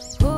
Oh.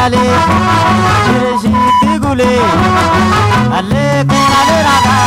নালে শিখতে গুলে আলে কোনালে রাখা